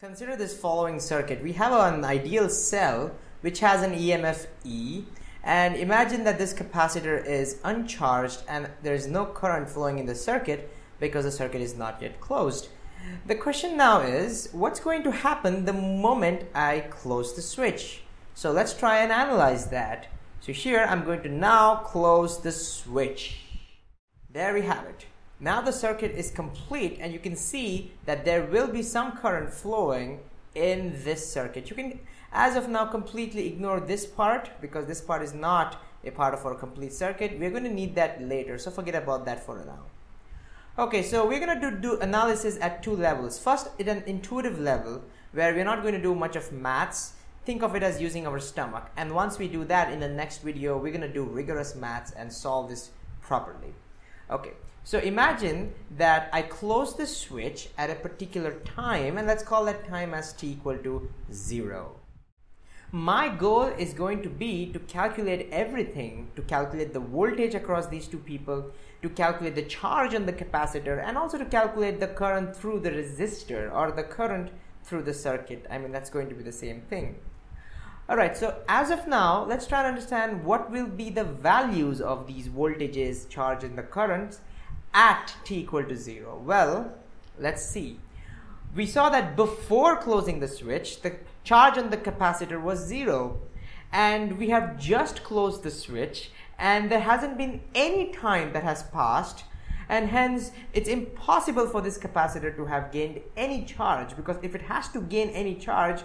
Consider this following circuit. We have an ideal cell which has an EMF E and imagine that this capacitor is uncharged and there is no current flowing in the circuit because the circuit is not yet closed. The question now is what's going to happen the moment I close the switch? So let's try and analyze that. So here I'm going to now close the switch. There we have it. Now the circuit is complete and you can see that there will be some current flowing in this circuit. You can as of now completely ignore this part because this part is not a part of our complete circuit. We're going to need that later so forget about that for now. Okay, so we're going to do, do analysis at two levels. First, at an intuitive level where we're not going to do much of maths. Think of it as using our stomach. And once we do that in the next video, we're going to do rigorous maths and solve this properly. Okay, so imagine that I close the switch at a particular time and let's call that time as t equal to 0. My goal is going to be to calculate everything, to calculate the voltage across these two people, to calculate the charge on the capacitor and also to calculate the current through the resistor or the current through the circuit. I mean that's going to be the same thing. Alright, so as of now, let's try to understand what will be the values of these voltages, charge and the currents at t equal to 0. Well, let's see. We saw that before closing the switch, the charge on the capacitor was 0. And we have just closed the switch and there hasn't been any time that has passed and hence it's impossible for this capacitor to have gained any charge because if it has to gain any charge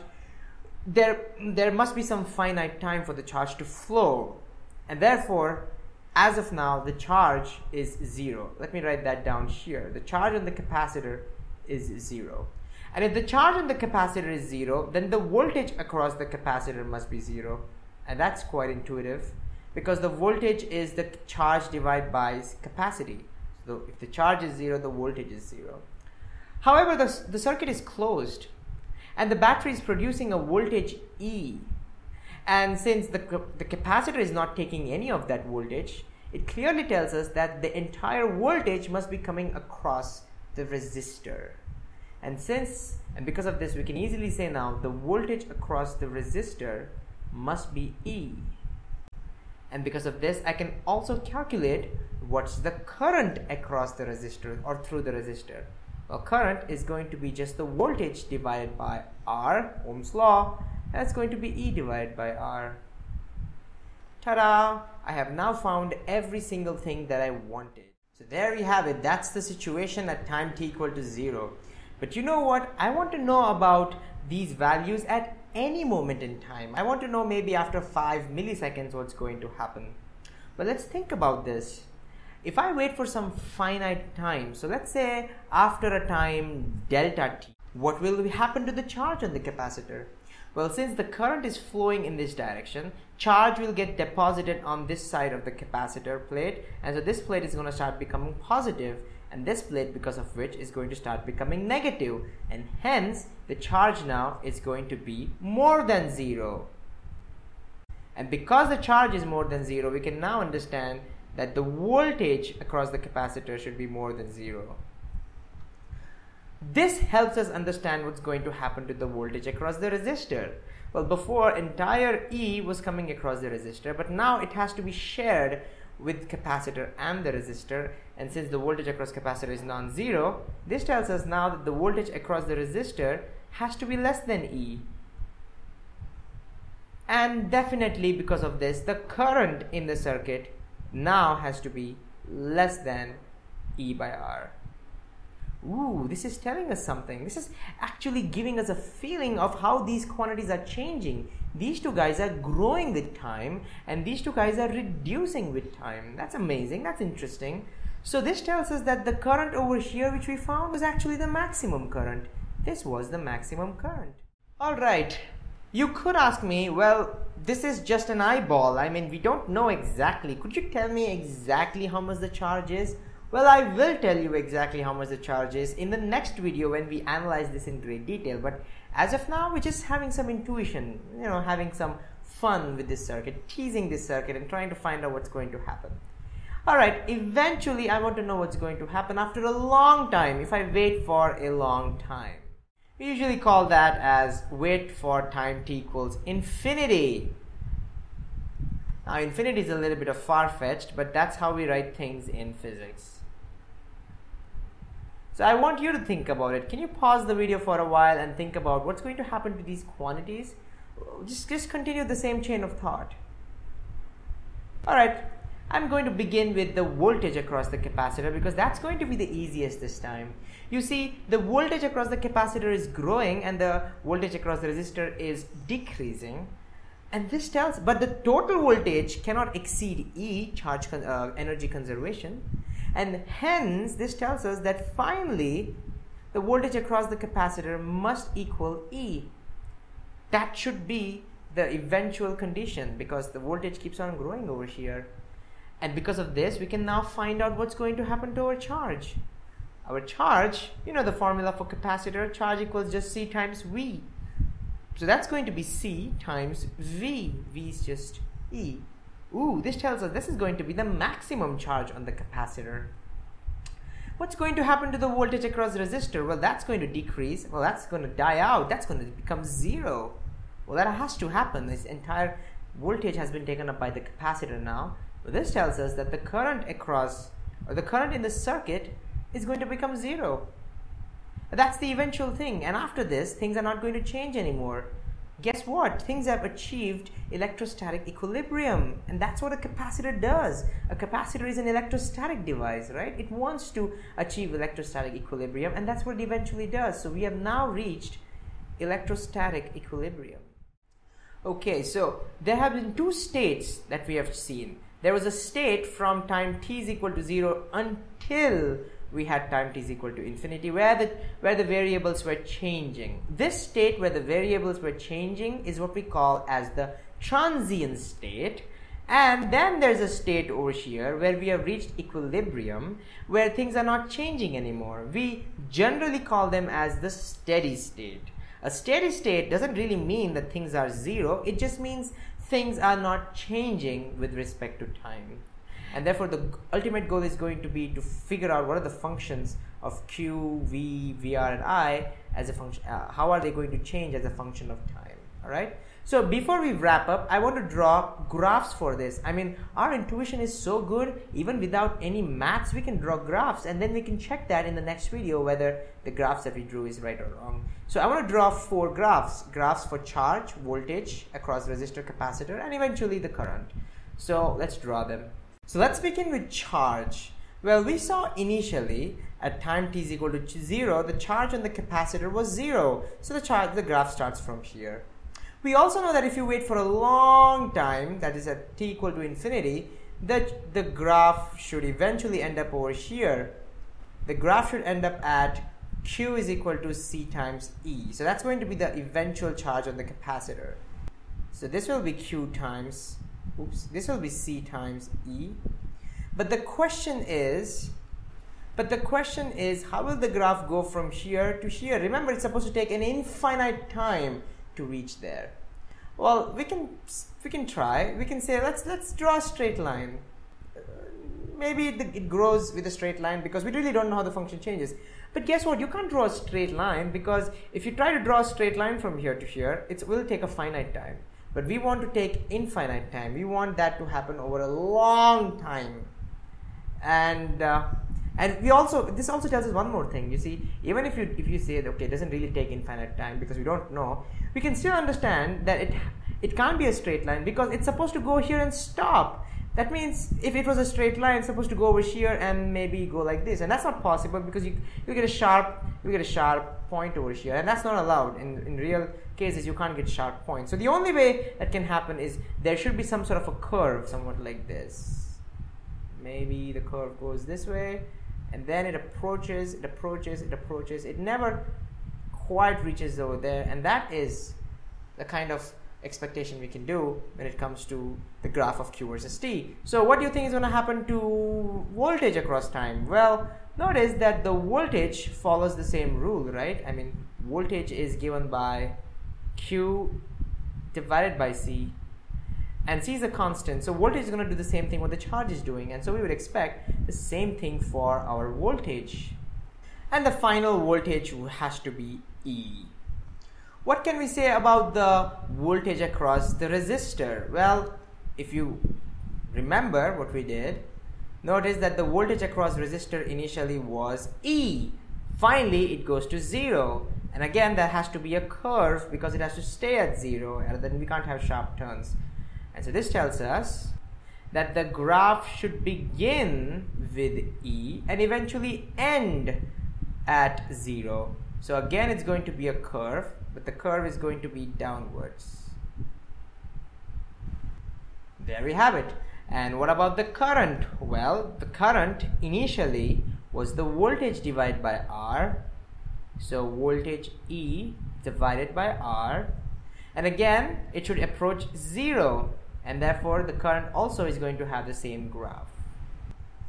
there, there must be some finite time for the charge to flow. And therefore, as of now, the charge is zero. Let me write that down here. The charge on the capacitor is zero. And if the charge on the capacitor is zero, then the voltage across the capacitor must be zero. And that's quite intuitive because the voltage is the charge divided by capacity. So if the charge is zero, the voltage is zero. However, the, the circuit is closed and the battery is producing a voltage E. And since the, the capacitor is not taking any of that voltage, it clearly tells us that the entire voltage must be coming across the resistor. And since, and because of this, we can easily say now the voltage across the resistor must be E. And because of this, I can also calculate what's the current across the resistor or through the resistor. Well, current is going to be just the voltage divided by R, Ohm's law. That's going to be E divided by R. Ta-da! I have now found every single thing that I wanted. So there you have it. That's the situation at time t equal to 0. But you know what? I want to know about these values at any moment in time. I want to know maybe after 5 milliseconds what's going to happen. But let's think about this if I wait for some finite time, so let's say after a time delta t, what will happen to the charge on the capacitor? Well, since the current is flowing in this direction, charge will get deposited on this side of the capacitor plate, and so this plate is going to start becoming positive, and this plate, because of which, is going to start becoming negative, and hence the charge now is going to be more than zero. And because the charge is more than zero, we can now understand that the voltage across the capacitor should be more than zero. This helps us understand what's going to happen to the voltage across the resistor. Well, before entire E was coming across the resistor, but now it has to be shared with capacitor and the resistor. And since the voltage across capacitor is non-zero, this tells us now that the voltage across the resistor has to be less than E. And definitely because of this, the current in the circuit now has to be less than E by R. Ooh, this is telling us something. This is actually giving us a feeling of how these quantities are changing. These two guys are growing with time and these two guys are reducing with time. That's amazing. That's interesting. So this tells us that the current over here which we found was actually the maximum current. This was the maximum current. Alright, you could ask me, well, this is just an eyeball. I mean, we don't know exactly. Could you tell me exactly how much the charge is? Well, I will tell you exactly how much the charge is in the next video when we analyze this in great detail. But as of now, we're just having some intuition, you know, having some fun with this circuit, teasing this circuit and trying to find out what's going to happen. Alright, eventually I want to know what's going to happen after a long time if I wait for a long time. We usually call that as wait for time t equals infinity. Now infinity is a little bit of far-fetched, but that's how we write things in physics. So I want you to think about it. Can you pause the video for a while and think about what's going to happen to these quantities? Just, just continue the same chain of thought. Alright, I'm going to begin with the voltage across the capacitor because that's going to be the easiest this time. You see, the voltage across the capacitor is growing and the voltage across the resistor is decreasing. And this tells, but the total voltage cannot exceed E, charge con uh, energy conservation. And hence, this tells us that finally, the voltage across the capacitor must equal E. That should be the eventual condition because the voltage keeps on growing over here. And because of this, we can now find out what's going to happen to our charge. Our charge, you know the formula for capacitor, charge equals just C times V. So that's going to be C times V. V is just E. Ooh, this tells us this is going to be the maximum charge on the capacitor. What's going to happen to the voltage across the resistor? Well, that's going to decrease. Well, that's going to die out. That's going to become zero. Well, that has to happen. This entire voltage has been taken up by the capacitor now. Well, this tells us that the current across, or the current in the circuit is going to become zero. That's the eventual thing. And after this, things are not going to change anymore. Guess what? Things have achieved electrostatic equilibrium. And that's what a capacitor does. A capacitor is an electrostatic device, right? It wants to achieve electrostatic equilibrium, and that's what it eventually does. So we have now reached electrostatic equilibrium. Okay, so there have been two states that we have seen. There was a state from time t is equal to 0 until we had time t is equal to infinity where the where the variables were changing. This state where the variables were changing is what we call as the transient state. And then there's a state over here where we have reached equilibrium where things are not changing anymore. We generally call them as the steady state. A steady state doesn't really mean that things are zero, it just means things are not changing with respect to time. And therefore, the ultimate goal is going to be to figure out what are the functions of q, v, vr, and i as a function. Uh, how are they going to change as a function of time? All right. So before we wrap up, I want to draw graphs for this. I mean, our intuition is so good, even without any maths, we can draw graphs and then we can check that in the next video whether the graphs that we drew is right or wrong. So I want to draw four graphs, graphs for charge, voltage across resistor capacitor and eventually the current. So let's draw them. So let's begin with charge. Well, we saw initially at time t is equal to 0, the charge on the capacitor was 0. So the charge, the graph starts from here. We also know that if you wait for a long time, that is at t equal to infinity, that the graph should eventually end up over here. The graph should end up at q is equal to c times e. So that's going to be the eventual charge on the capacitor. So this will be q times, oops, this will be c times e. But the question is, but the question is, how will the graph go from here to here? Remember, it's supposed to take an infinite time to reach there? Well, we can we can try. We can say let's let's draw a straight line. Uh, maybe it, it grows with a straight line because we really don't know how the function changes. But guess what? You can't draw a straight line because if you try to draw a straight line from here to here, it will take a finite time. But we want to take infinite time. We want that to happen over a long time. And uh, and we also this also tells us one more thing you see even if you if you say okay it doesn't really take infinite time because we don't know we can still understand that it it can't be a straight line because it's supposed to go here and stop that means if it was a straight line it's supposed to go over here and maybe go like this. And that's not possible because you you get a sharp you get a sharp point over here. And that's not allowed in in real cases. You can't get sharp points. So the only way that can happen is there should be some sort of a curve somewhat like this. Maybe the curve goes this way and then it approaches, it approaches, it approaches. It never quite reaches over there, and that is the kind of expectation we can do when it comes to the graph of Q versus T. So what do you think is going to happen to voltage across time? Well, notice that the voltage follows the same rule, right? I mean, voltage is given by Q divided by C and c is a constant so voltage is going to do the same thing what the charge is doing and so we would expect the same thing for our voltage and the final voltage has to be E. What can we say about the voltage across the resistor? Well, if you remember what we did, notice that the voltage across resistor initially was E. Finally, it goes to 0. And again, there has to be a curve because it has to stay at 0, and then we can't have sharp turns. And so this tells us that the graph should begin with E and eventually end at 0. So again, it's going to be a curve, but the curve is going to be downwards. There we have it. And what about the current? Well, the current initially was the voltage divided by R. So voltage E divided by R. And again, it should approach 0 and therefore the current also is going to have the same graph.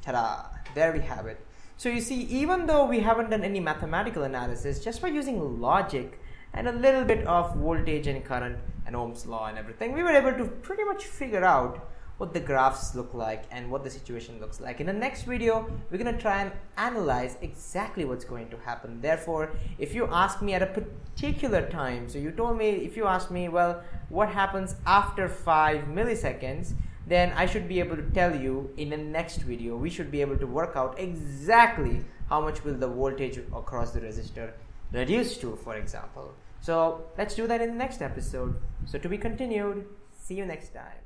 Ta-da! There we have it. So you see, even though we haven't done any mathematical analysis, just by using logic and a little bit of voltage and current and Ohm's law and everything, we were able to pretty much figure out what the graphs look like and what the situation looks like. In the next video, we're going to try and analyze exactly what's going to happen. Therefore, if you ask me at a particular time, so you told me, if you ask me, well, what happens after 5 milliseconds, then I should be able to tell you in the next video, we should be able to work out exactly how much will the voltage across the resistor reduce to, for example. So let's do that in the next episode. So to be continued, see you next time.